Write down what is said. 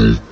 Live.